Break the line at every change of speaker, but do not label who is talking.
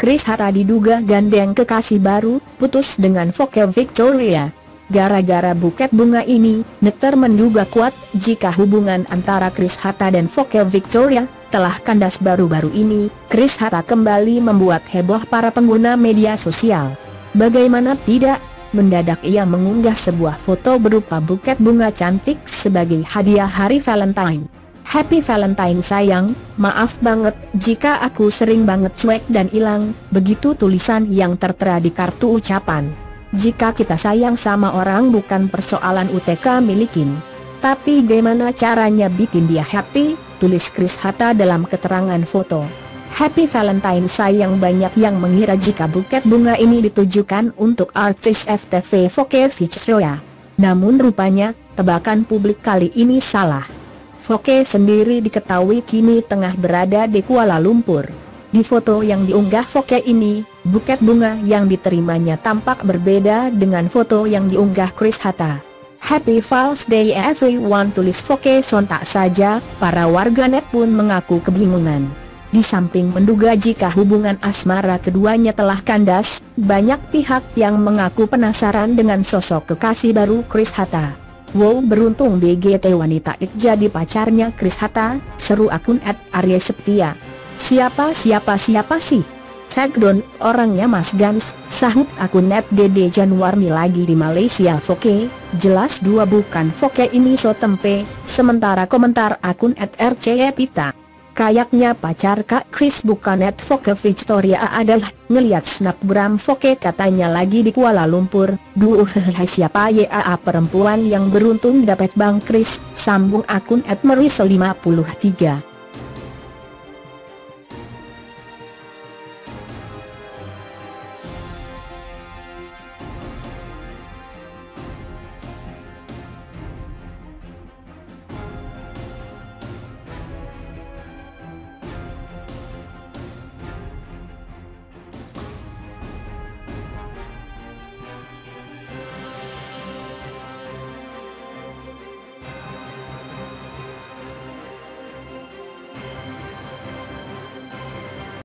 Chris Hatta diduga gandeng kekasih baru, putus dengan Foke Victoria. Gara-gara buket bunga ini, Nektar menduga kuat jika hubungan antara Chris Hatta dan Foke Victoria telah kandas baru-baru ini. Chris Hatta kembali membuat heboh para pengguna media sosial. Bagaimana tidak, mendadak ia mengunggah sebuah foto berupa buket bunga cantik sebagai hadiah hari Valentine. Happy Valentine sayang, maaf banget jika aku sering banget cuek dan hilang, begitu tulisan yang tertera di kartu ucapan. Jika kita sayang sama orang bukan persoalan UTK milikin. Tapi gimana caranya bikin dia happy, tulis Chris Hatta dalam keterangan foto. Happy Valentine sayang banyak yang mengira jika buket bunga ini ditujukan untuk artis FTV Foke Victoria. Namun rupanya, tebakan publik kali ini salah. Foke sendiri diketahui kini tengah berada di Kuala Lumpur. Di foto yang diunggah Foke ini, buket bunga yang diterimanya tampak berbeda dengan foto yang diunggah Chris Hatta. Happy False Day everyone tulis Foke sontak saja, para warganet pun mengaku kebingungan. Di samping menduga jika hubungan asmara keduanya telah kandas, banyak pihak yang mengaku penasaran dengan sosok kekasih baru Chris Hatta. Wow beruntung BGT wanita itu jadi pacarnya Chris Hatta, seru akun at Arya Septia. Siapa siapa siapa sih? Tagdon, orangnya Mas Gans, sahut akun net Dede Januarmi lagi di Malaysia Foke, jelas dua bukan Foke ini so tempe, sementara komentar akun at RCE. Kayaknya pacar Kak Chris bukan Ed Foke Victoria adalah ngeliat snapgram Foke katanya lagi di Kuala Lumpur. Duh siapa ya perempuan yang beruntung dapat Bang Chris, sambung akun Ed Meriso 53.